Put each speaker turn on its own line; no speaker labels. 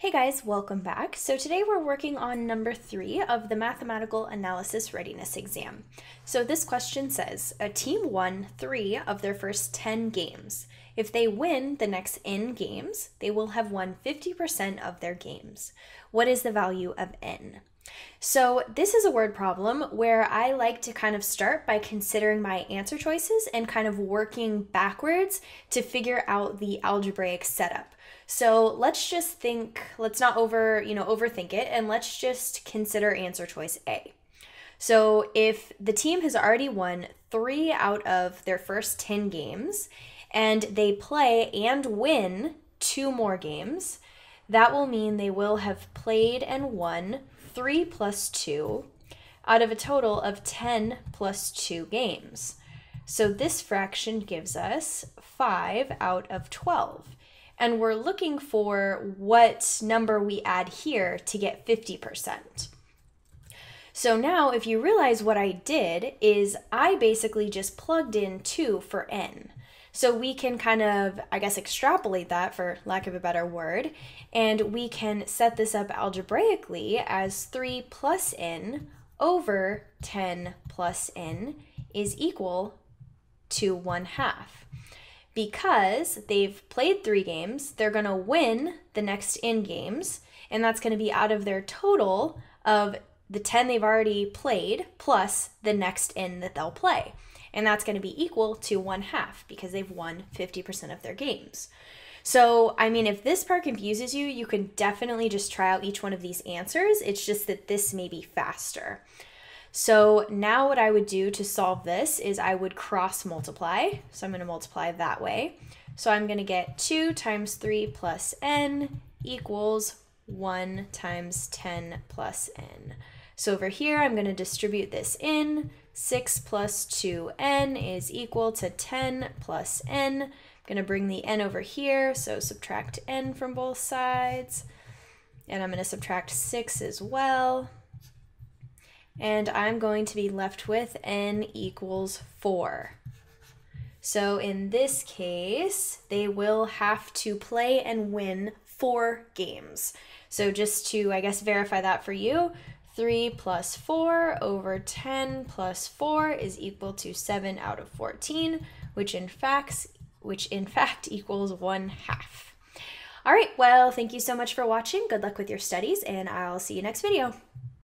Hey guys, welcome back. So today we're working on number three of the Mathematical Analysis Readiness Exam. So this question says, a team won three of their first 10 games. If they win the next n games, they will have won 50% of their games. What is the value of n? So this is a word problem where I like to kind of start by considering my answer choices and kind of working backwards to figure out the algebraic setup. So let's just think, let's not over, you know, overthink it and let's just consider answer choice A. So if the team has already won 3 out of their first 10 games and they play and win two more games, that will mean they will have played and won 3 plus 2 out of a total of 10 plus 2 games. So this fraction gives us 5 out of 12 and we're looking for what number we add here to get 50%. So now if you realize what I did is I basically just plugged in 2 for n. So we can kind of, I guess, extrapolate that for lack of a better word, and we can set this up algebraically as 3 plus n over 10 plus n is equal to 1 half because they've played three games, they're going to win the next n games, and that's going to be out of their total of the 10 they've already played plus the next n that they'll play. And that's going to be equal to one half because they've won 50% of their games. So, I mean, if this part confuses you, you can definitely just try out each one of these answers. It's just that this may be faster. So now what I would do to solve this is I would cross multiply. So I'm going to multiply that way. So I'm going to get 2 times 3 plus n equals 1 times 10 plus n. So over here, I'm going to distribute this in. 6 plus 2n is equal to 10 plus n. I'm going to bring the n over here, so subtract n from both sides. And I'm going to subtract 6 as well and I'm going to be left with n equals 4. So in this case, they will have to play and win four games. So just to, I guess, verify that for you, 3 plus 4 over 10 plus 4 is equal to 7 out of 14, which in fact, which in fact equals 1 half. All right, well, thank you so much for watching. Good luck with your studies, and I'll see you next video.